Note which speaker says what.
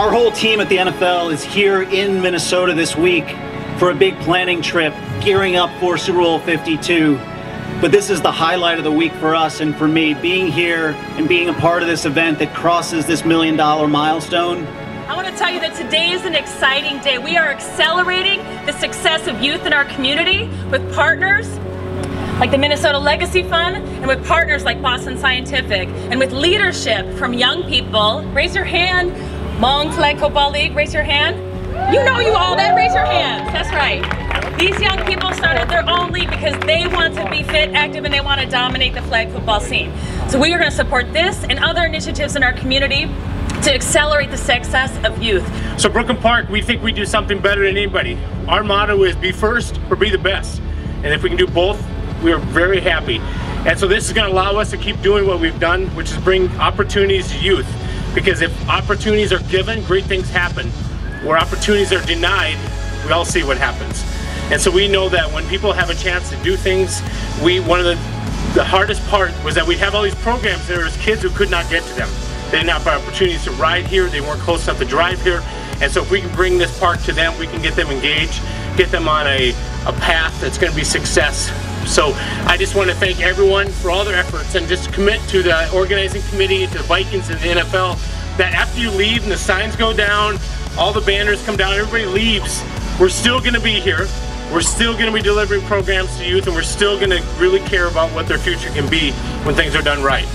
Speaker 1: Our whole team at the NFL is here in Minnesota this week for a big planning trip, gearing up for Super Bowl 52. But this is the highlight of the week for us and for me, being here and being a part of this event that crosses this million dollar milestone.
Speaker 2: I want to tell you that today is an exciting day. We are accelerating the success of youth in our community with partners like the Minnesota Legacy Fund and with partners like Boston Scientific and with leadership from young people. Raise your hand Hmong Flag Football League, raise your hand. You know you all that, raise your hands. That's right. These young people started their own league because they want to be fit, active, and they want to dominate the flag football scene. So we are going to support this and other initiatives in our community to accelerate the success of youth.
Speaker 3: So Brooklyn Park, we think we do something better than anybody. Our motto is be first or be the best. And if we can do both, we are very happy. And so this is going to allow us to keep doing what we've done, which is bring opportunities to youth. Because if opportunities are given, great things happen. Where opportunities are denied, we all see what happens. And so we know that when people have a chance to do things, we one of the the hardest part was that we have all these programs there was kids who could not get to them. They didn't have opportunities to ride here, they weren't close enough to drive here. And so if we can bring this park to them, we can get them engaged, get them on a, a path that's gonna be success so I just want to thank everyone for all their efforts and just commit to the organizing committee, to the Vikings and the NFL, that after you leave and the signs go down, all the banners come down, everybody leaves, we're still going to be here. We're still going to be delivering programs to youth and we're still going to really care about what their future can be when things are done right.